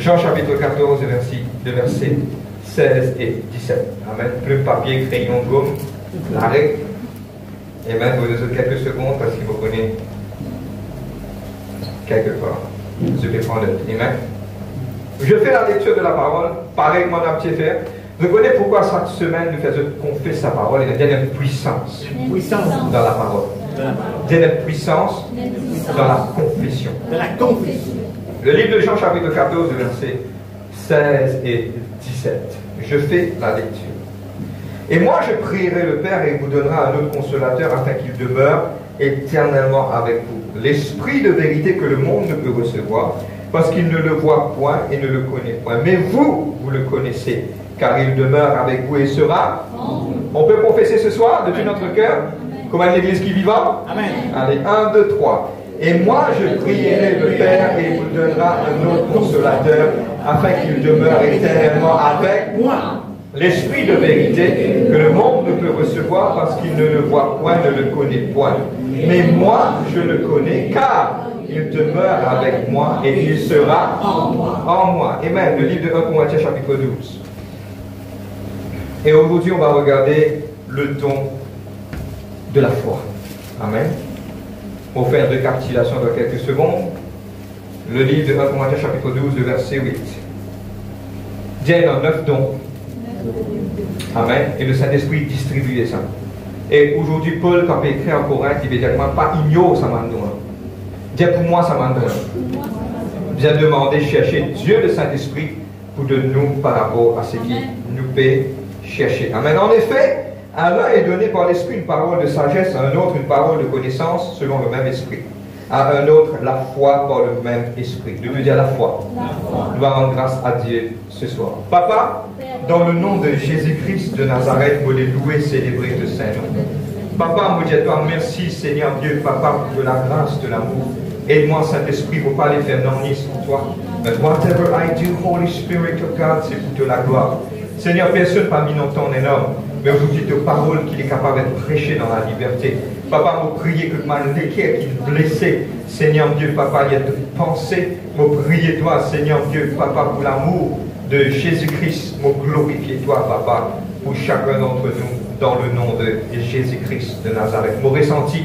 Jean chapitre 14, verset, le verset 16 et 17. Amen. Plume, papier, crayon, gomme, l'arrêt. Amen. Vous avez quelques secondes parce qu'il vous connaît quelque part. Je vais prendre Amen. Je fais la lecture de la parole, pareil que mon petit frère. Vous connaissez pourquoi chaque semaine nous faisons confesser sa parole et donne une puissance, puissance dans la parole. Donne une puissance dans la confession. Dans la confession. Le livre de Jean chapitre 14, versets 16 et 17. Je fais la lecture. Et moi je prierai le Père et il vous donnera un autre consolateur afin qu'il demeure éternellement avec vous. L'esprit de vérité que le monde ne peut recevoir parce qu'il ne le voit point et ne le connaît point. Mais vous, vous le connaissez car il demeure avec vous et sera. On peut confesser ce soir de tout notre cœur comme une église qui vivant Amen. Allez, 1, 2, 3. Et moi je prierai le Père et il vous donnera un autre consolateur afin qu'il demeure éternellement avec Moi. L'esprit de vérité que le monde ne peut recevoir parce qu'il ne le voit point, ne le connaît point. Mais moi, je le connais car il demeure avec moi et il sera En moi. en moi. Amen. Le livre de 1 Corinthiens chapitre 12. Et aujourd'hui, on va regarder le don de la foi. Amen. On fait une récapitulation dans quelques secondes. Le livre de 1 Corinthiens chapitre 12, le verset 8. Dieu a neuf dons. Amen. Et le Saint-Esprit distribuait ça. Et aujourd'hui, Paul, quand il écrit en Corinthe, il veut dire pas ignore ça m'a donné. Dieu pour moi, ça m'a donné. Bien demander, chercher Dieu le Saint-Esprit pour de nous par rapport à ce qui nous peut chercher. Amen. En effet, à l'un est donné par l'Esprit une parole de sagesse, à un autre une parole de connaissance selon le même Esprit. À un autre la foi par le même Esprit. Je veux dire la foi. Nous allons grâce à Dieu ce soir. Papa, dans le nom de Jésus-Christ de Nazareth, vous les louer, célébrer de Saint-Nom. Papa, moi, je toi merci, Seigneur Dieu, Papa, pour de la grâce, de l'amour. Aide-moi, Saint-Esprit, pour pas les faire non ni sans toi. But whatever I do, Holy Spirit of God, c'est pour de la gloire. Seigneur, personne parmi nos temps n'est mais aujourd'hui, de paroles qu'il est capable d'être prêché dans la liberté. Papa, vous priez que malgré qui est blessé, Seigneur Dieu, Papa, il y a de pensée. Vous priez toi, Seigneur Dieu, Papa, pour l'amour de Jésus-Christ. Vous glorifiez toi, Papa, pour chacun d'entre nous, dans le nom de Jésus-Christ de Nazareth. Mon ressenti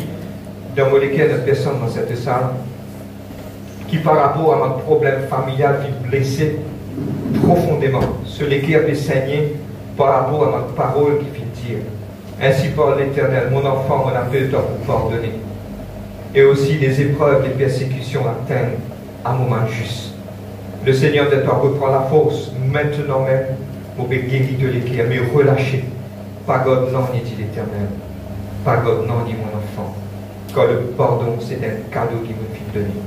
dans lequel de personne dans cette salle qui, par rapport à mon problème familial, vit blessé profondément, sur lesquels est saigné par rapport à ma parole qui fit dire. Ainsi par l'Éternel, mon enfant, mon appel doit vous pardonner. Et aussi les épreuves, les persécutions atteignent à un moment juste. Le Seigneur de toi reprend la force maintenant même pour me guérir de l'équerre, mais relâcher. Pas God non, ni dit l'Éternel. Pas God non, ni mon enfant. Car le pardon, c'est un cadeau qui vous fit donner.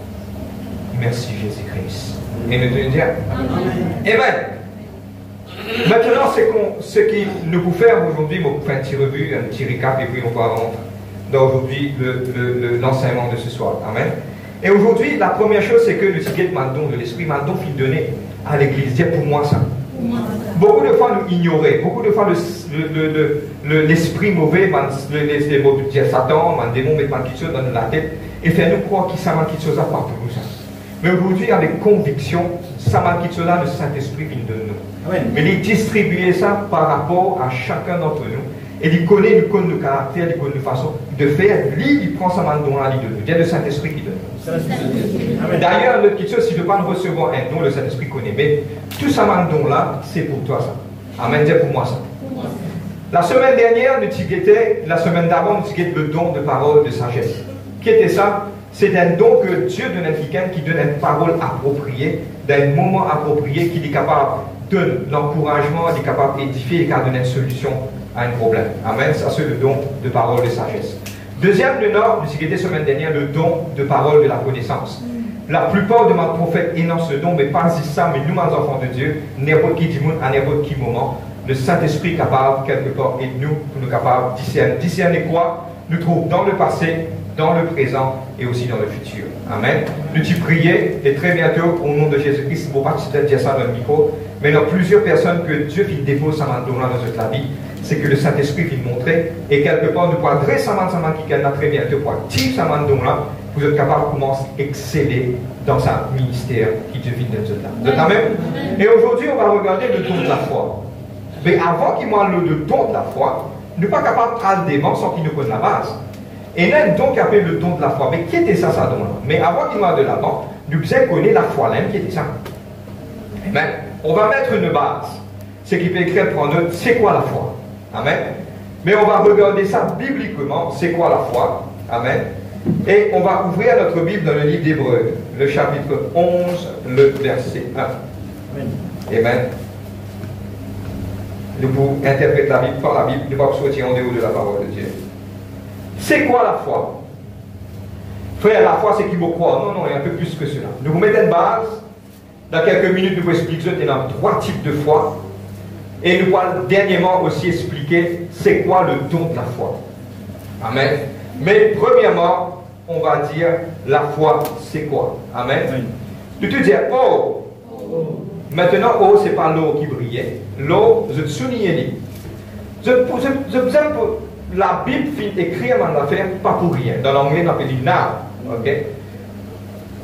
Merci Jésus-Christ. Et nous te dire Amen. Maintenant, c'est qu'on- ce qui nous vous faire aujourd'hui, on vous fait un petit revue, un petit recap, et puis on va rentrer dans aujourd'hui le- le- le- l'enseignement de ce soir. Amen. Et aujourd'hui, la première chose, c'est que le ticket m'a don de l'esprit, m'a don fit donner à l'église. Dire pour moi ça. Beaucoup de fois nous ignorer, beaucoup de fois le- le- le- le- l'esprit mauvais, les, les Satan, man démon met quelque chose dans la tête et faire nous croire qu'il s'en quelque chose à part pour nous ça. Mais aujourd'hui, avec conviction, ça m'a quelque chose là, le Saint-Esprit vient de nous. Amen. Mais il distribuer ça par rapport à chacun d'entre nous. Et il connaît, il connaît nos caractères, il connaît nos façons de faire. Lui, il prend sa main à lui de nous. Il y a le Saint-Esprit qui donne. D'ailleurs, le chose, si tu ne pas nous recevoir un don, le Saint-Esprit connaît. Mais tout ça main là, c'est pour toi ça. Amen, c'est pour moi ça. La semaine dernière, nous la semaine d'avant, nous le don de parole de sagesse. Qui était ça? C'est un don que Dieu donne à quelqu'un qui donne une parole appropriée, d'un moment approprié, qui est capable de donner l'encouragement, il est capable d'édifier, il est capable de donner une solution à un problème. Amen. Ça, c'est le don de parole de sagesse. Deuxième de nord, nous guettait semaine dernière, le don de parole de la connaissance. La plupart de mes prophètes dans ce don, mais pas si ça, mais nous, mes enfants de Dieu, n'importe qui du monde, à n'importe qui moment, le Saint-Esprit capable, quelque part, et nous, nous capables de discerner. Discerner quoi? Nous trouve dans le passé, dans le présent et aussi dans le futur. Amen. Nous t'y prier? Et très bientôt, au nom de Jésus-Christ, vous participer à dire ça dans le micro. Mais il y a plusieurs personnes que Dieu fit dépose sa main dans notre vie. C'est que le Saint-Esprit vient montrer. Et quelque part, nous pourrons dresser sa main, sa main qui est très bientôt pour activer sa main dans là. Vous êtes capable de commencer à exceller dans sa ministère qui Dieu vient dans êtes Amen? Et aujourd'hui, on va regarder le don de la foi. Mais avant qu'il m'en le don de la foi, nous pas capables de prendre des sans qu'il nous connaisse la base. Et là, donc appelé le don de la foi. Mais qui était ça, ça don Mais avant qu'il m'en de nous devons connaître la foi, là, qui était ça. Amen. On va mettre une base. Ce qui peut écrire pour nous, c'est quoi la foi? Amen. Mais on va regarder ça bibliquement, c'est quoi la foi? Amen. Et on va ouvrir notre Bible dans le livre d'Hébreu, le chapitre 11, le verset 1. Amen. Amen. Nous pouvons interpréter la Bible par la Bible, nous pas sortir en dehors de la parole de Dieu. C'est quoi la foi? Frère, la foi, c'est qui vous croit. Non, non, il y a un peu plus que cela. Nous vous mettons une base. Dans quelques minutes, nous vous expliquer dans trois types de foi. Et nous allons dernièrement aussi expliquer c'est quoi le don de la foi. Amen. Mais premièrement, on va dire la foi, c'est quoi? Amen. Tu te dis, oh, maintenant, oh, c'est pas l'eau qui brillait. L'eau, je te souligne. Je, je, je, je, la Bible finit écrire dans l'affaire pas pour rien. Dans l'anglais, on appelle now. Ok?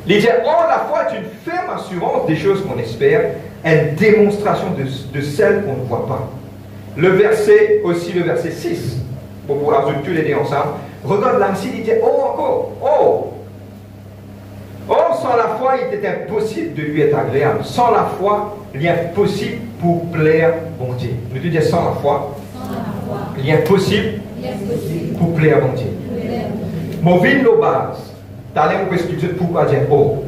Il dit, oh, la foi est une ferme assurance des choses qu'on espère, une démonstration de, de celles qu'on ne voit pas. Le verset, aussi le verset 6, pour pouvoir tous les deux ensemble, regarde là il dit, oh, encore, oh, Oh, sans la foi, il était impossible de lui être agréable. Sans la foi, il est impossible pour plaire bon Dieu. Nous te dis sans la foi, il est impossible pour plaire à mon Dieu. Mon ville de base, d'aller vous expliquer pourquoi dire oh.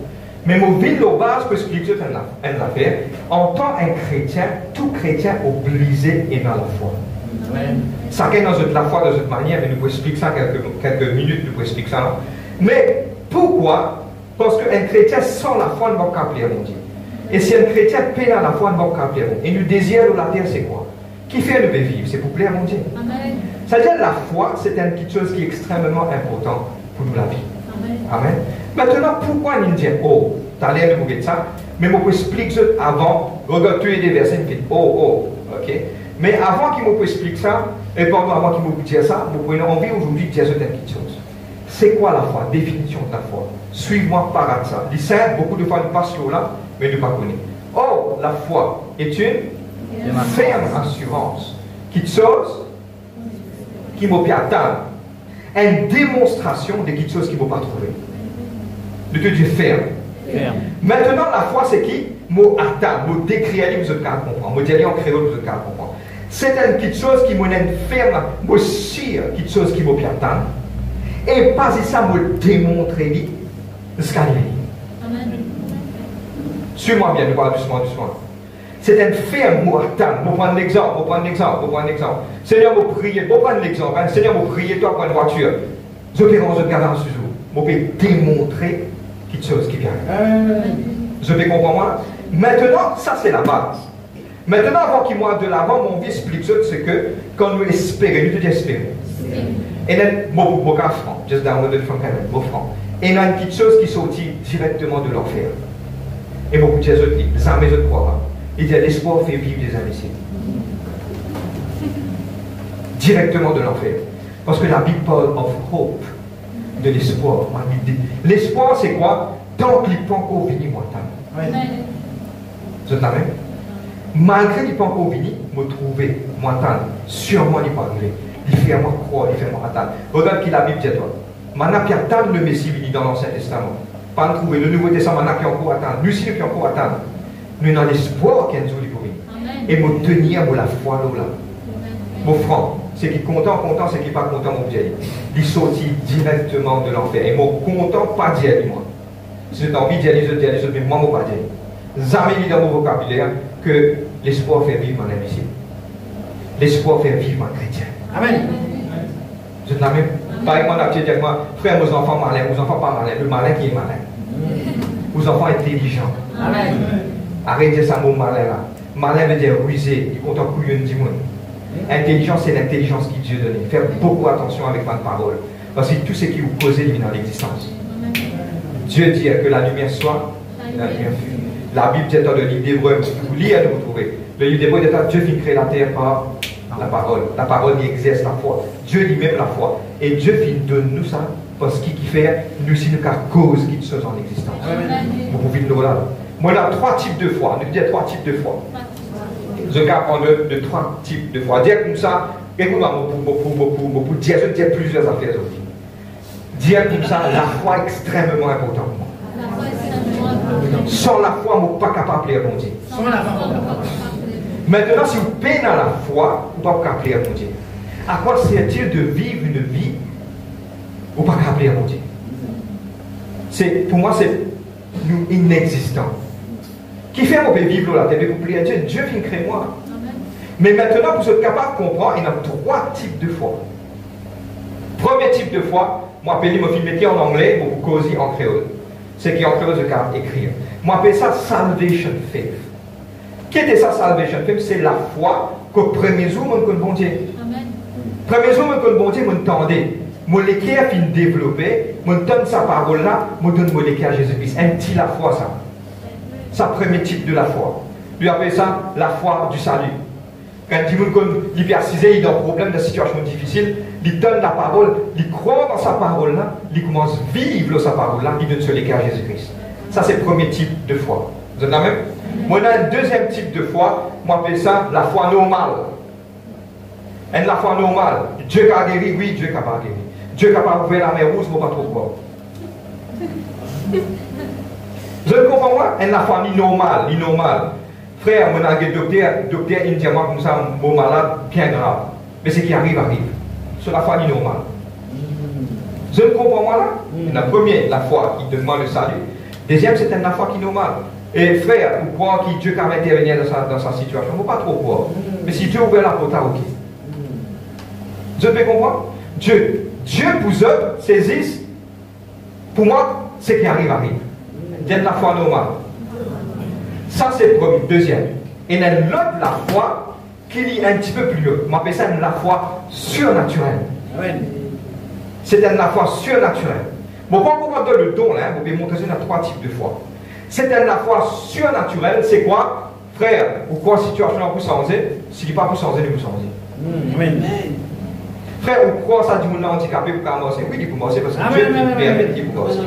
Mais mon ville de base peut expliquer une affaire. En tant qu'un chrétien, tout chrétien obligé est dans la foi. Chacun dans la foi de cette manière, mais nous pouvons expliquer ça quelques, quelques minutes, nous pouvons expliquer ça. Mais pourquoi? Parce qu'un chrétien sans la foi ne va pas plaire à mon Dieu. Et si un chrétien paie à la foi, ne va pas plaire à mon Dieu. Et nous désirons la terre, c'est quoi? Qui fait le vivre? C'est pour plaire à mon Dieu. Amen. C'est-à-dire la foi, c'est une petite chose qui est extrêmement importante pour nous la vie. Amen. Maintenant, pourquoi nous dit oh Tu l'air de vous ça, mais je vous explique avant. Regarde tous les versets, oh, oh, ok. Mais avant qu'il me explique ça, et pendant avant qu'il me dise ça, vous pouvez envie aujourd'hui de dire cette petite chose. C'est quoi la foi? Définition de la foi. Suive-moi par ça. Les saints, beaucoup de fois, nous passent là, mais nous ne pas connaître. Oh, la foi est une ferme assurance. Qui chose m'a pu atteindre. Une démonstration de quelque chose qui ne m'a pas trouvé. De te dire ferme. Maintenant, la foi, c'est qui? Mot atteint, mot décrier, vous êtes capable comprendre. Mot en créole, vous êtes capable comprendre. C'est une petite chose qui m'a ferme, mot sûr, quelque chose qui m'a pu atteindre. Et pas ça, me démontrer ce qu'il. Suis-moi bien, doucement, doucement. C'est un ferme atteindre. Pour prendre l'exemple, pour prendre l'exemple, pour prendre l'exemple. Seigneur, vous priez, pour prendre l'exemple, hein. Seigneur, vous priez, toi, pour une voiture. Je vais rendre un garant ce jour. Je vais démontrer quelque chose qui vient. Je vais comprendre moi. Maintenant, ça c'est la base. Maintenant, avant qu'il moi de l'avant, mon vie explique c'est que quand nous espérons, nous devons espérer. Et là, mon beaucoup franc, just downloaded from heaven, mon franc. Et il y a une petite chose qui sortit directement de l'enfer. Et beaucoup de gens disent, jamais je ne crois pas. Il dit l'espoir fait vivre des imbéciles. Directement de l'enfer. Parce que la Bible parle of hope, de l'espoir. L'espoir, c'est quoi? Tant qu'il n'est pas encore venu, moi, Vous êtes même Malgré qu'il n'est pas encore venu, me trouver, moi, sûrement, il n'est pas arrivé. Il fait à moi croire, il fait à moi attendre. Regarde qui la Bible dit toi. Maintenant, il y a le Messie dans l'Ancien Testament. Pas trouver le Nouveau Testament, maintenant, qui encore attendre. Lui, qui encore attendre nous avons l'espoir qu'il y a un Et nous tenir pour la foi là. Mon frère, c'est qui content, content, c'est qui pas content, mon vieil. Il sortit directement de l'enfer. Et mon content, pas dire moi. Si j'ai envie de dire les autres, dire les autres, mais moi, je pas dire. Jamais dit dans mon vocabulaire que l'espoir fait vivre un imbécile. L'espoir fait vivre un chrétien. Amen. Je n'ai même pas exemple, on dire moi, frère, nos enfants malins, nos enfants pas malins, le malin qui est malin. Vos enfants intelligents. Amen. Arrêtez ça, mon malin là. Malin veut dire rusé, il compte en couillon du monde. Intelligence, c'est l'intelligence qui Dieu donne. Faire beaucoup attention avec ma parole. Parce que tout ce qui vous cause est dans l'existence. Dieu dit que la lumière soit, la lumière fut. La Bible dit dans le livre d'Hébreu, vous lisez et vous trouvez. Le livre d'Hébreu dit Dieu finit créer la terre par la parole. La parole qui exerce la foi. Dieu lui-même la foi. Et Dieu finit donne nous ça parce qu'il fait nous si nous cause qui chose en existence. Vous pouvez nous là. Moi, il y a trois types de foi. Nous disons trois types de foi. Je vais prendre de, trois types de foi. Dire comme ça, écoute-moi, pour dire, je dire plusieurs affaires aussi. Dire comme ça, la foi est extrêmement importante. Sans la foi, je ne suis pas capable de plaire mon Dieu. Maintenant, si vous peinez à la foi, vous ne pouvez pas plaire mon Dieu. À quoi sert-il de vivre une vie pouvez pas mon Dieu? C'est, Pour moi, c'est inexistant. Qui fait mon vivre la terre pour prier Dieu Dieu vient créer moi. Mais maintenant, pour être capable de comprendre, il y a trois types de foi. Premier type de foi, moi, appelle mon film en anglais, pour vous causer en créole. C'est qui en créole, je écrire. Moi, appelle ça salvation faith. Qu'est-ce que ça, salvation faith? C'est la foi que premier jour, mon bon Dieu. Premier jour, mon bon Dieu, mon tendez. Mon l'équerre fin développé, mon donne sa parole là, mon donne mon à Jésus-Christ. Un petit la foi, ça. Ça, premier type de la foi. Lui appelle ça la foi du salut. Quand il dit l'hypercisé, il a un problème de situation difficile, il donne la parole, il croit dans sa parole là, il commence à vivre sa parole là, il donne sur à Jésus-Christ. Ça, c'est le premier type de foi. Vous êtes là même? Moi, a un deuxième type de foi, moi, appelle ça la foi normale. Et la foi normale, Dieu a guéri, oui, Dieu a pas guéri. Dieu est capable d'ouvrir la mer rouge, mais pas trop quoi. Je ne comprends pas, elle n'a pas ni normal, ni normal. Frère, mon docteur, docteur, il me dit comme ça, mon malade, bien grave. Mais ce qui arrive, arrive. C'est la foi ni normal. Je ne comprends pas là. La première, la foi qui demande le salut. Deuxième, c'est la foi qui est normale. Et frère, vous croyez que Dieu va intervenir dans sa, dans sa situation, il ne faut pas trop croire. Mais si Dieu ouvre la porte, ok. Je peux comprendre Dieu, Dieu vous eux saisisse, pour moi, ce qui arrive arrive. C'est la foi normale. Ça, c'est le premier. Deuxième. Et il y a l'autre, la foi, qui est un petit peu plus haut. On appelle ça la foi surnaturelle. C'est la foi surnaturelle. Bon, quand vous donne le don, là, vous pouvez montrer qu'il y a trois types de foi. C'est la foi surnaturelle, c'est quoi? Frère, ou quoi situation vous changer Si pas vous changer, vous changer. Amen. Frère, on croit ça du monde handicapé pour commencer. Oui, il peut commencer parce que Dieu permet qu'il commencer.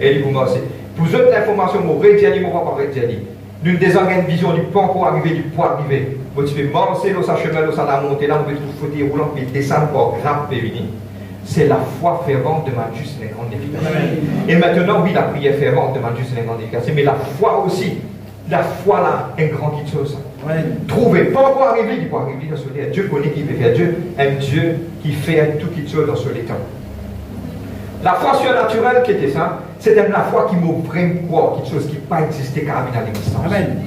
Et il peut commencer. Pour autres informations, rédiali, mon papa rédiali. L'une des organes de vision du pas encore arriver, du poids arriver. Vous fais marcher dans sa chemin, dans sa montée, là, on peut trouver fauteuil roulant, puis descendre pour grave périni. C'est la foi fervente de ma juste grande efficacité. Et maintenant, oui, la prière fervente de ma juste grande efficacité, mais la foi aussi. La foi là, un grand quelque chose. Ouais. Trouver, pas encore arriver, il peut arriver dans ce. Dieu connaît qui peut faire. Dieu un Dieu qui fait tout qui chose dans ce temps. La foi surnaturelle qui était ça, c'était la foi qui m'ouvre quoi, quelque chose qui n'a pas existé car dans l'existence. Amen.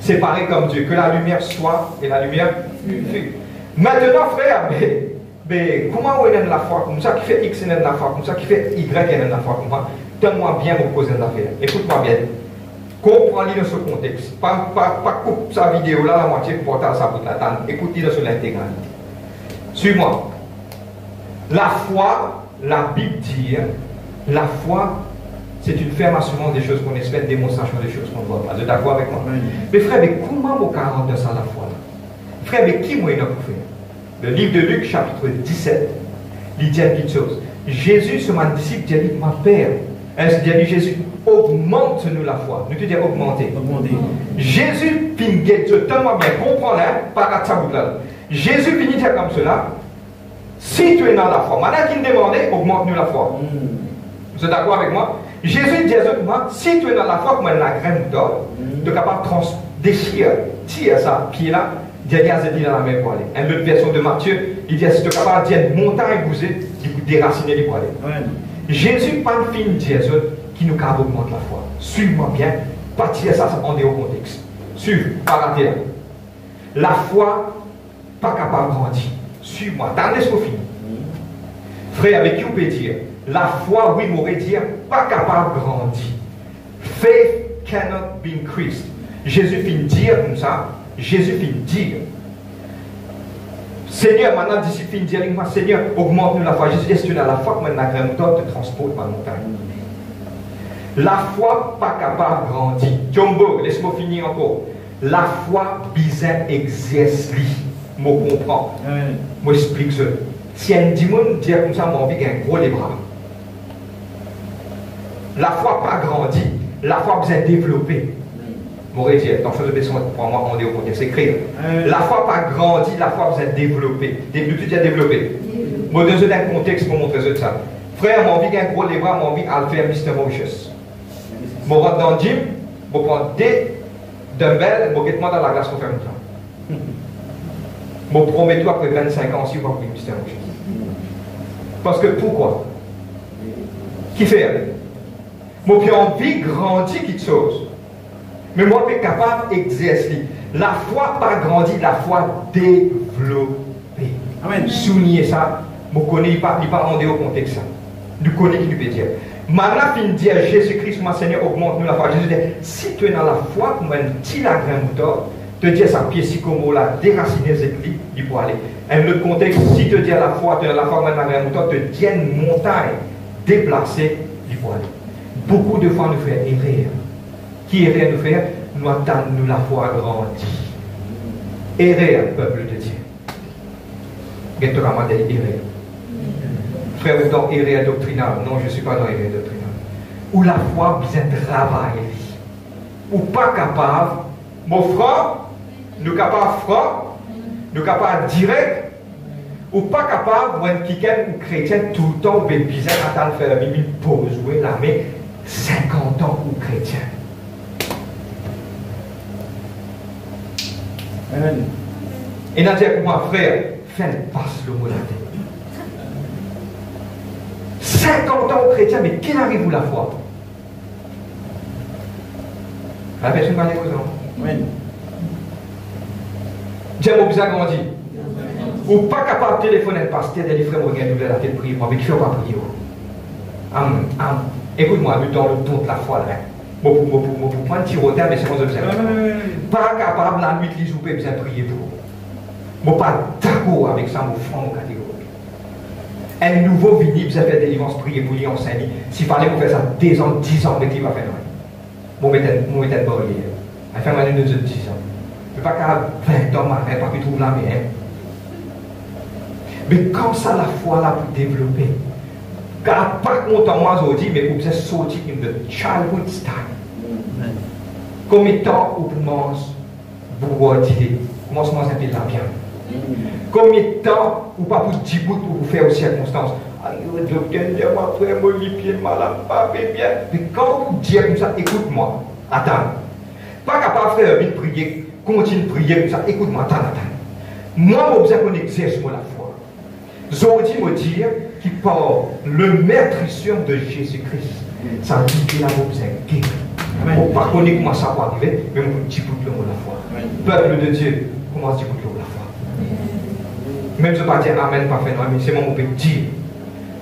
C'est pareil comme Dieu, que la lumière soit et la lumière fut. Maintenant, frère, mais, mais comment on est la foi comme ça, qui fait X est la foi comme ça, qui fait Y est la foi comme ça, donne-moi bien mon poser d'affaires. Écoute-moi bien. Comprends-le dans ce contexte. Pas, pas, pas coupe sa vidéo là, la moitié pour porter sa bout la table. Écoutez dans l'intégralité. Suis-moi. La foi, la Bible dit, la foi, c'est une ferme assurance des choses qu'on espère, démonstration des choses qu'on ne voit pas. Vous êtes d'accord avec moi? Mais frère, mais comment vous rendre dans ça la foi Frère, mais qui moi il a faire Le livre de Luc, chapitre 17, il dit une chose. Jésus, ce mon disciple, dit Ma Père, est-ce dit Jésus, augmente-nous la foi. Nous te disons augmenter. augmenter. Jésus, je tellement bien comprends là, par Jésus finit comme cela? Si tu es dans la foi, maintenant qu'il demandait, augmente-nous la foi. Mm. Vous êtes d'accord avec moi? Jésus dit à si tu es dans la foi, comme la graine d'or, mm. tu es capable de déchirer, tirer ça, pied là, dire dit dans la main pour aller. Une autre version de Matthieu, il dit, si tu es capable de dire une montagne bouger, il peut déraciner les pour aller. Jésus, pas le film dit qui nous augmente la foi. Suivez-moi bien, partir ça en au contexte. Suivez, pas rater. La foi, pas capable de grandir. Suivez-moi, dans l'esprit fini. Frère, avec qui on peut dire La foi, oui, m'aurait dire, pas capable de grandir. Faith cannot be increased. Jésus finit dire comme ça. Jésus finit dire. Seigneur, maintenant, discipline, dire moi, Seigneur, augmente-nous la foi. Jésus dit, si tu as la foi, maintenant, grande te transporte ma montagne. La foi pas capable de grandir. Jumbo, laisse-moi finir encore. La foi bizarre exerce lui. Moi comprends. Moi explique ça. Si un démon dit comme ça, moi envie un gros les bras. La foi pas grandi. La foi besoin développer. M'aurait dit, dans chose de besoin pour moi, on est au contexte écrit. La foi pas grandi, la foi besoin développer. Développer, tu développer. Moi, dans un contexte pour montrer ça. Frère, mon envie un gros les bras, mon envie à faire Mr. Mauritius. Je rentre dans le gym, je prends des dumbbells, je mets dans la glace pour faire un temps. Je promets toi après 25 ans, si vous Mr. Mauritius. Parce que pourquoi? Qui fait Moi, j'ai envie de grandir quelque chose. Mais moi, je suis capable d'exercer. La foi pas grandi, la foi développée. Amen. Souligner ça, je ne connais pas, il pas au contexte. Je connais qui peut dire. Maintenant, dire Jésus-Christ, mon Seigneur, augmente-nous la foi. Jésus dit, si tu es dans la foi, comme un petit lagrin mouton, te dire sa pied si comme la déraciner églises, il peut aller. Un autre contexte, si tu dis à la foi, dans la foi, un lagrin mouton, te dis une montagne déplacée, il peut aller. Beaucoup de fois, nous faisons erreur. Qui erreur nous faire Nous attendons nous la foi grandie. Erreur, peuple de Dieu. Que tu erreur Frère, vous dans erreur doctrinale. Non, je ne suis pas dans erreur doctrinale. Ou la foi besoin de travailler. Ou pas capable. Mon frère, nous capables franc, nous capables direct, ou pas capable, ou ou chrétien, tout le temps, vous besoin d'attendre faire la Bible pour jouer la main, 50 ans ou chrétien. Et n'a dit pour moi, frère, fais passe le mot la tête. 50 ans chrétien, mais qui arrive où la foi? La personne va dire aux Oui. J'aime bien grandi. Ou pas capable de téléphoner le pasteur, des frères, regarde, nous la tête prier, mais qui ne pas prier. Écoute-moi, dans le don de la foi, là. Pour, pour, pour, pour un petit retard, mais c'est mon observation. Pas capable la nuit de jouer, bien prier pour. Moi, pas d'accord avec ça, mon front, mon catégorie. Un nouveau vini, vous avez fait délivrance, prier pour lui, enseigner. S'il fallait qu'on fasse ça 10 ans, 10 ans, mais qui va faire Moi, barrière. Fait mal de 10 ans. Pas qu'à 20 ans, ne pas pu trouver la mienne. Mais comme ça, la foi là pour développer. Car pas content, moi, je dis, mais vous êtes sorti de childhood time. Comme étant où vous mangez, vous voyez, commencement c'est la bien. De temps, ou pas pour 10 bouts pour vous faire aux circonstances le docteur ma frère, mon pied malade, pas bien. Mais quand vous dites comme ça, écoute-moi, attends. Pas capable de faire vite prier, continue de prier comme ça, écoute-moi, attends, attends. Moi, je besoin qu'on exerce moi la foi. J'aurais me dire qui par le maître de Jésus-Christ, ça dit qu'il a besoin de guérir. On ne pas connaître comment ça va arriver, mais on dit pour le mot la foi. Peuple de Dieu, comment dit pour le la foi Même si je ne pas dire Amen, pas faire mais c'est mon peut dire.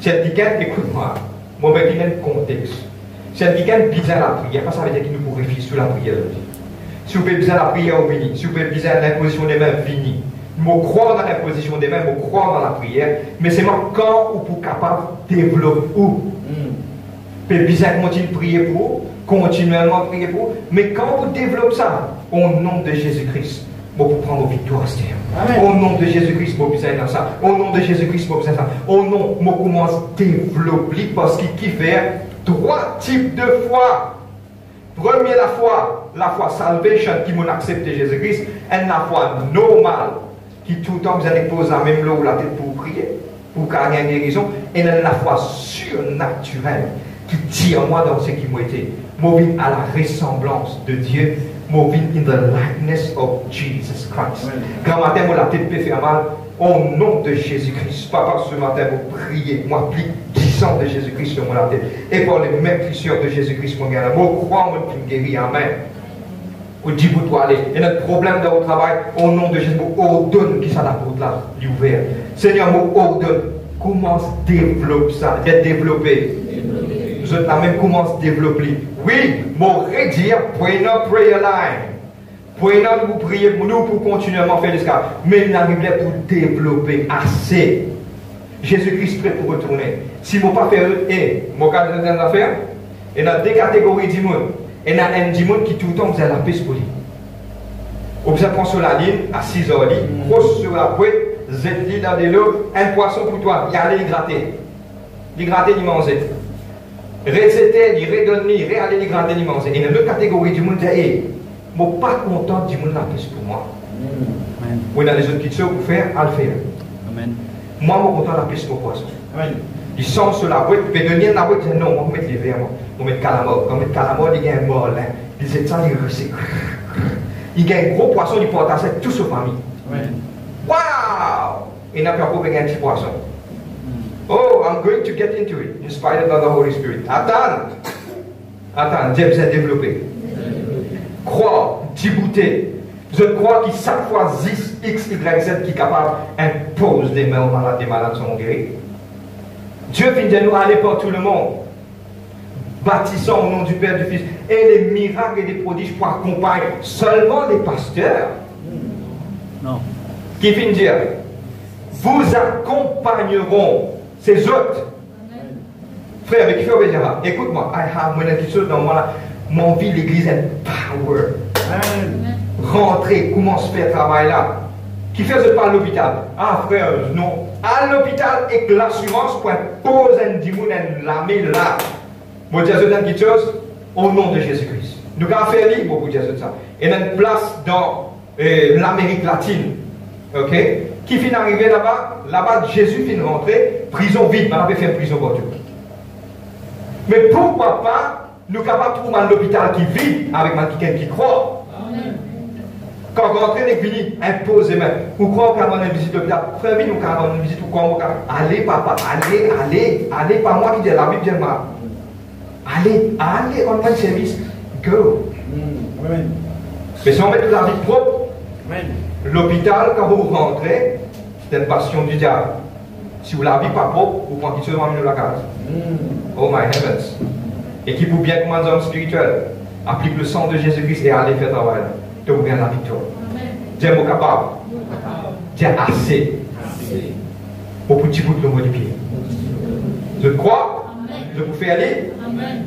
Cette week-end, écoute-moi, mon vais dire un contexte. Cette week-end, bizarre la prière, parce que ça veut dire qu'il nous pourrait sur la prière. Si vous pouvez bizarre la prière, vous venez. Si vous pouvez bizarre l'imposition des mains, fini. Je crois dans l'imposition des mains, je crois dans la prière, mais c'est moi quand ou pour capable de développer où. Mm. bizarre continuer de prier pour, continuellement prier pour, mais quand vous développez ça, au nom de Jésus-Christ, moi pour prendre victoire, Au nom de Jésus-Christ, moi besoin dans ça. Au nom de Jésus-Christ, moi besoin ça. Au nom, moi commence à développer parce qu'il fait trois types de foi. Premier, la foi, la foi salvation qui m'a accepté Jésus-Christ, et la foi normale qui tout le temps vous allez poser la même l'eau la tête pour prier, pour gagner une guérison, et la foi surnaturelle qui tire moi dans ce qui m'a été. Moi, à la ressemblance de Dieu moving in the likeness of Jesus Christ. Quand matin, moi, la tête peut faire mal, au nom de Jésus-Christ. Papa, ce matin, vous priez, moi, applique 10 ans de Jésus-Christ sur mon tête. Et pour les mêmes de Jésus-Christ, mon gars, moi, crois, moi, qui me guérit. Amen. Ou dit vous doit aller. Et notre problème dans votre travail, au nom de Jésus, ordonne qui ça la porte là, ouvert. Seigneur, vous ordonne. Commence à développer ça, d'être développé. Êtes là même commence à développer. Oui, mon dire, prenez notre prayer line. Prenez vous prier pour nous pour continuellement faire l'esclave. Mais il arrive pour développer assez. Jésus-Christ prêt pour retourner. Si vous pas fait, et, mon cas de affaire, Il y a deux catégories de monde. Il y a un du monde qui tout le temps faisait la piste pour lui. Prend sur la ligne à 6 heures, il crosse sur la poêle, zéli dans de l'eau, un poisson pour toi, il allait le gratter. Il gratter, il manger. Réciter, il redonne, il réaller, il gratter, il manger. Et dans l'autre catégorie du monde, je ne suis pas content du monde la piste pour moi. Ou il y a les autres qui sont pour faire, à le faire. Amen. Moi, je suis content la piste pour poisson. Ils sont sur la boîte, puis de la disent non, on va mettre les verres, on va mettre calamar. Quand on met calamar, il y a un mort là. Il. Il y a un gros poisson, il porte à ça, tout sa famille. Wow! Il n'a pas avec un petit poisson. Oh, I'm going to get into it, inspired by the Holy Spirit. Attends! Attends, Dieu vous a développé. Croire, débouter. Je crois qu'il chaque fois X, X, Y, Z qui est capable impose des mains aux malades, des malades sont guéris. Dieu vient de nous aller par tout le monde. Bâtissons au nom du Père, du Fils. Et les miracles et les prodiges pour accompagner seulement les pasteurs Non. qui vient dire Vous accompagneront ces autres. Frère, mais qui fait obéir Écoute-moi, I have mon attitude dans moi là. Mon vie, l'église est power. Amen. Rentrer, comment se faire travail là Qui fait ce pas à l'hôpital Ah frère, non. À l'hôpital et que l'assurance pour imposer un dimoun un lamé là. Quelque chose au nom de Jésus-Christ. Nous avons fait libre pour dire ça. Et une place dans euh, l'Amérique latine. Ok? Qui finit arrivé là-bas Là-bas, Jésus finit rentrer, prison vide. On avait fait prison pour Dieu. Mais pourquoi pas nous capables de trouver un hôpital qui vit avec quelqu'un qui croit? Quand vous rentrez l'église, imposez même. Vous croyez qu'on a une visite d'hôpital Frère, nous avons une visite ou quoi Allez, papa, allez, allez, allez, pas moi qui dis la Bible, dis moi. Allez, allez, on fait service. Go. Mm. Amen. Mais si on met de la vie propre, l'hôpital, quand vous rentrez, c'est une passion du diable. Si vous la vie pas propre, vous prenez seulement de la case. Mm. Oh my heavens. Et qui pour bien comme un homme spirituel, applique le sang de Jésus-Christ et allez faire travail. Vous bien la victoire. Dieu est capable. Dieu assez. Au petit bout de du pied. Je crois. Je vous fais aller.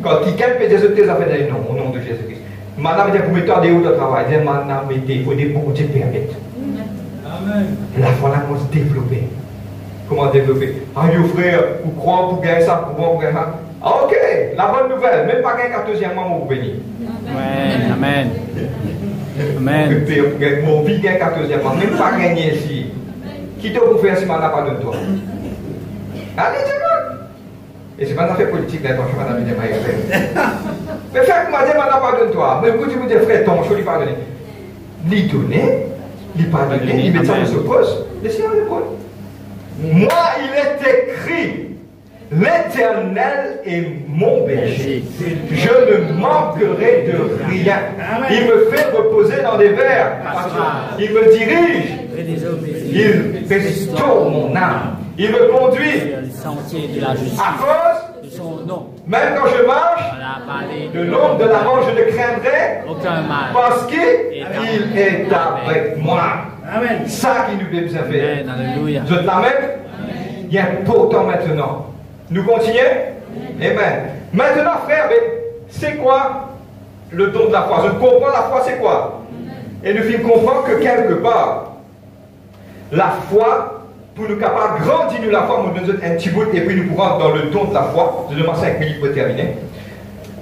Quand quelqu'un peut dire que affaires d'aller, non, au nom de Jésus-Christ. Madame vous mettez des hauts de travail. Madame, mettez, des bons Dieu permettre. Amen. La foi là, comment se développer. Comment développer? Ah, yo frère, vous croyez pour gagner ça, pour bon, pour gagner ça? Ah, ok, la bonne nouvelle, même pas gagner 14e mois, vous bénir. Amen. Amen. Amen. Mon vie, gagner 14e mois, même pas gagner ici. Qui te vous faire si madame pas de toi Allez, c'est bon. Et c'est pas fait politique, là, quand je madame dit, mais fait que madame n'a pas de toi. Mais vous dites, frère, ton chaud, il pas donné. Lui donner, lui pas donner, il met ça ce poste. Laissez-moi répondre. Moi, il est écrit, l'Éternel est mon berger. Je ne manquerai de rien. Il me fait reposer dans des verres. Il me dirige. Il restaure mon âme. Il me conduit à cause, De son nom. même quand je marche, de l'ombre de la mort, je ne craindrai Aucun mal. parce qu'il est avec moi. Amen. Ça qui nous bien fait. Amen. Alléluia. Je te l'amène. Il y a un pourtant maintenant. Nous continuons Amen. Maintenant, frère, c'est quoi le don de la foi? Je comprends la foi, c'est quoi? Et nous finissons comprendre que quelque part, la foi, pour nous capables de grandir nous la foi, nous donne un petit bout et puis nous pourrons dans le don de la foi. Je demande 5 minutes pour terminer.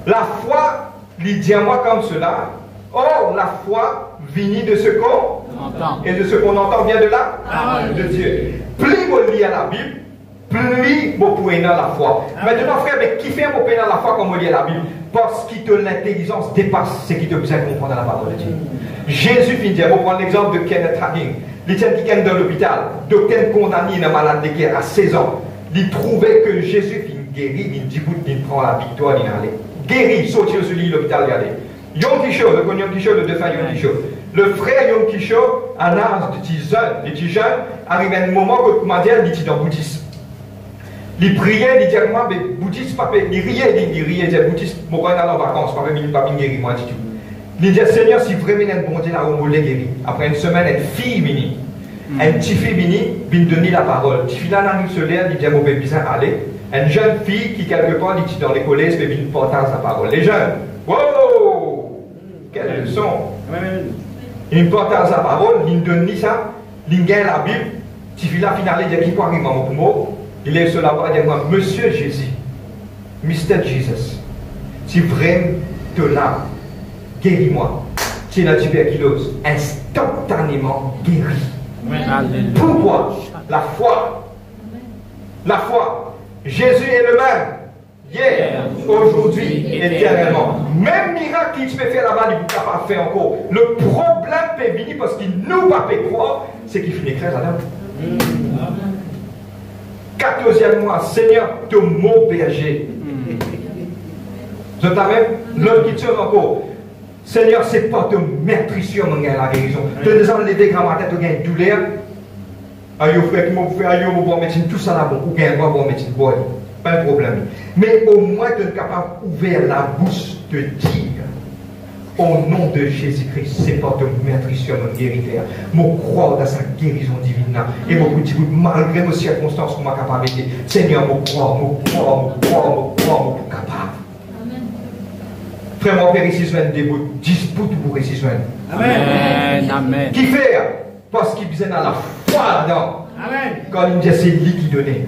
La foi, il dit à moi comme cela. Or, la foi vient de ce qu'on Entends. et de ce qu'on entend vient de la Parole de Dieu. Plus vous lisez la Bible, plus pouvez dans la foi. Maintenant, frère, mais qui fait vous dans la foi comme vous lisez la Bible Parce que l'intelligence dépasse ce qui te besoin de comprendre dans la parole de Dieu. Jésus finit, on prend l'exemple de Kenneth Hagin. Il tient quelqu'un dans l'hôpital, docteur condamné dans malade de guerre à 16 ans. Il trouvait que Jésus finit guéri, il dit, il prend la victoire, il allait. Guéri, sorti sur l'hôpital, il allait. Yom Kishore, le Yom Kishore, le défunt Yom Kishore. Le frère Yom Kishore, à l'âge de 10 jeunes, de 10 jeunes, arrive à un moment que, dire, il était dans le bouddhisme. Il priait, il disait, moi, mais bouddhiste, pas il riait, il riait, il disait, bouddhiste, moi, quand on est en vacances, pas même, pas guéri, moi, du tout. Il disait, Seigneur, si vraiment il un bon Dieu, là, on me guéri. Après une semaine, une fille, mini, un petit fille, mini, vient donner la parole. Petit fille, là, dans le soleil, il dit, mon bébé, ça allait. Une jeune fille qui, quelque part, dit dans les collèges, mais une portage sa parole. Les jeunes, wow! Quelle leçon! Il portage sa parole, il donne ça, il gagne la Bible, si il a finalé, il dit qu'il arrive en mot, il est sur la voie, il dit Monsieur Jésus, Mr. Jesus, si vraiment te là, guéris-moi. C'est la tuberculose, instantanément guéri. Pourquoi? La foi. La foi. Jésus est le même. Hier, aujourd'hui, éternellement. Même miracle qu'il peut faire là-bas, il ne peut pas faire encore. Le problème peut venir parce qu'il nous pas fait croire, c'est qu'il finit là-dedans. Quatorzième mois, Seigneur, de mon berger. Je t'avais l'autre qui tient encore. Seigneur, c'est pas de meurtrissure, mon gars, la guérison. De nous enlever grand matin, tu as une douleur. Aïe, frère, qui m'a fait aïe, bon médecine, tout ça là, bon, ou bien bon médecine, bon, pas de problème. Mais au moins, tu es capable d'ouvrir la bouche de dire, au nom de Jésus-Christ, c'est pas de meurtrissure, mon guérisseur. Mon croire dans sa guérison divine. Et mon petit bout, malgré mes circonstances, mon capacité. Seigneur, mon croire, mon croire, mon croire, mon croire, mon capable. Frère, mon père ici, je des bouts, dispute pour ici, Amen. Amen. Qui fait? Parce qu'il disait dans la foi là-dedans. Amen. Quand il me dit c'est lui qui donnait.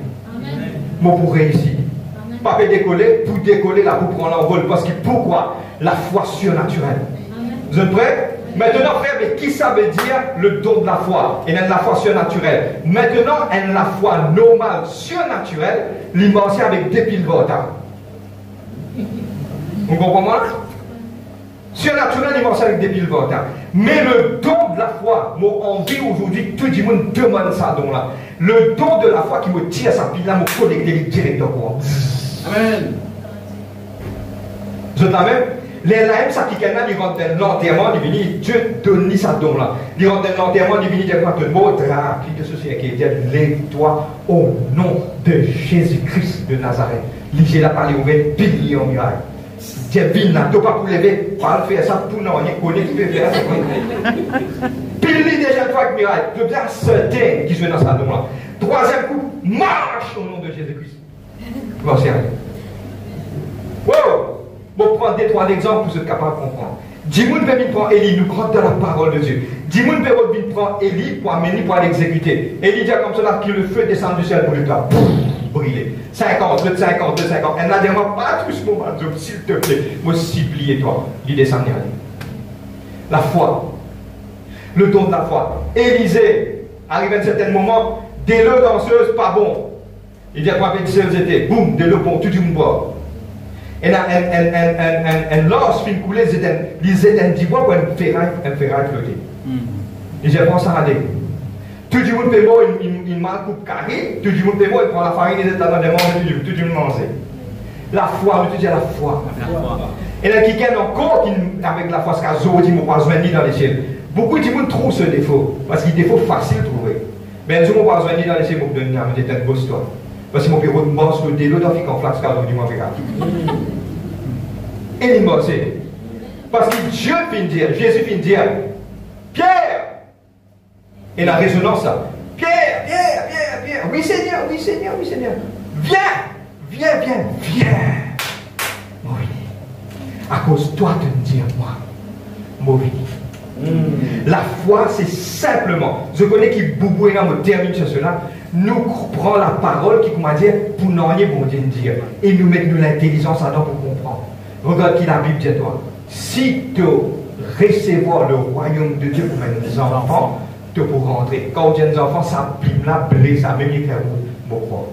Moi pour réussir. Pas décoller, pour décoller là, pour prendre l'envol. Parce que pourquoi? La foi surnaturelle. Vous êtes prêts? Maintenant, frère, mais qui ça veut dire le don de la foi? Et non la foi surnaturelle. Maintenant, elle la foi normale, surnaturelle, l'immense avec des piles Vous comprenez Surnaturel, il avec des piles Mais le don de la foi, mon envie aujourd'hui, tout le monde demande ça don là. Le don de la foi qui me tire sa pile là, me connecter directement. Amen. T'amène les laïcs, ça qui est là, ils rentrent dans l'enterrement, ils viennent, Dieu donne ça don là. Ils rentrent dans l'enterrement, ils viennent dire quoi, de mot de ceci qui dit, lève-toi au nom de Jésus-Christ de Nazareth. Lisez la parole ouverte, pile en miracle. Dieu là, tu pas pour lever, pas faire ça pour non, il connaît qui peut faire ça. Pile déjà fois que miracle, tu bien certain qui sont dans sa don là. Troisième coup, marche au nom de Jésus-Christ. Merci. Wow! Bon, prendre des trois exemples pour être capable de comprendre. Dimoun peut prendre Élie, nous croit dans la parole de Dieu. Dimoun peut prendre Élie pour amener pour l'exécuter. Élie dit comme cela que le feu descend du ciel pour le temps. Brûler. 50, 50, 50. Elle n'a dit pas tout ce moment, s'il te plaît. Moi, supplie toi. Il descend La foi. Le don de la foi. Élisée, arrive à un certain moment, des le danseuses, pas bon. Il dit à quoi Boum, des le bon, tout du monde et là, un lorsque fin coulé, ils étaient un divoire pour un ferraille, un ferraille flotté. Et j'ai pensé à aller. Tout le monde peut moi, il m'a coupe carré, tout le monde peut moi, il prend la farine, il est dans le monde, tout le monde mange. La foi, je dis la foi. Et là, quelqu'un encore avec la foi, ce qu'a Zoé dit, moi, pas venir dans les ciels. Beaucoup de gens trouvent ce défaut, parce qu'il est défaut facile à trouver. Mais je ne pas venir dans les ciels pour me donner un beau histoire. Parce que mon père pense le délo dans le flax car du moins Et il m'a Parce que Dieu vient dire, Jésus vient dire, Pierre. Et la résonance là, Pierre, Pierre, Pierre, Pierre, oui Seigneur, oui Seigneur, oui Seigneur, viens, viens, viens, viens. Oui. À cause de toi de me dire moi, mauvais. Hmm. La foi, c'est simplement, je connais qui boubouera me termine sur cela, nous prenons la parole qui, comment dire, pour nous bon Dieu dire, et nous mettons l'intelligence à pour comprendre. Regarde qui la Bible dit toi. Si tu recevoir le royaume de Dieu pour mes enfants, tu peux rentrer. Quand on dit des enfants, ça Bible là, blé, ça même écrit mon.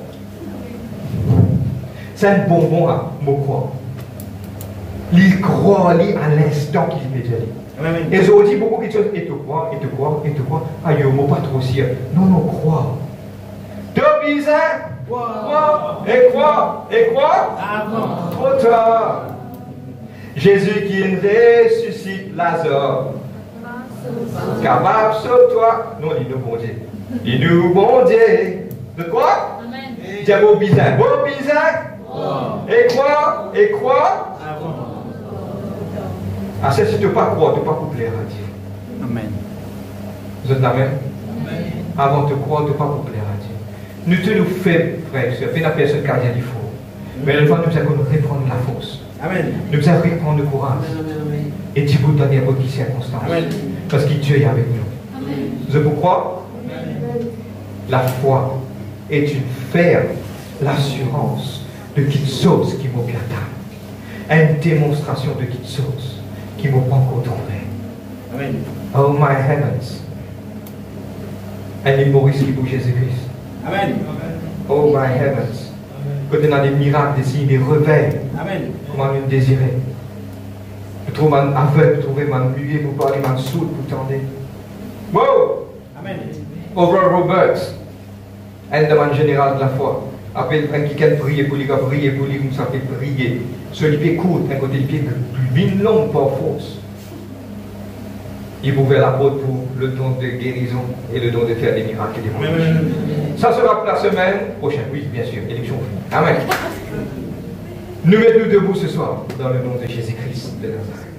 C'est un bonbon à mon croix. Il croit à l'instant qu'il me dit. Et je dis beaucoup de choses, et tu crois, et tu crois, et tu crois. Aïe, moi pas trop sûr. Non, non, crois. Bisins, crois, et crois, et crois. Trop tard. Jésus qui ressuscite Lazare. Capable sur toi. Non, il nous bon Dieu. Il nous bon Dieu. De quoi? Amen. Dis beau bizarre. Beau bizarre. Et quoi Et quoi Ah, c'est si tu ne pas croire, tu ne pas plaire à Dieu. Amen. Vous êtes Amen Avant de croire, tu ne pas plaire à Dieu. Nous te nous faisons, frère, c'est la personne qui a du faux. Mais le fois nous allons reprendre la force. Amen. Nous allons reprendre le courage. Amen, amen, amen. Et Dieu vous donner votre circonstance. Amen. Parce que Dieu est avec nous. Je vous crois La foi est une ferme l'assurance de quelque chose qui m'a bien Une démonstration de chose qui m'a pas encore trouvé. Amen. Oh my heavens. Un humoriste qui bouge Jésus-Christ. Amen. Oh my heavens. On a des miracles, des signes, des réveils, Amen. comment nous désirer? Vous trouvez un aveugle, vous trouvez un muet, vous parlez un sourd, vous tendez. Wow! Amen. Oral Roberts, un demande général de la foi. Appelle un qui peut prier pour lui, prier pour lui, comme ça fait prier. Les pieds courts, un côté pieds plus long par force. Il pouvait la porte pour le don de guérison et le don de faire des miracles et des prodiges. Ça sera pour la semaine prochaine, oui, bien sûr, élection. Amen. Nous mettons debout ce soir dans le nom de Jésus-Christ de Nazareth.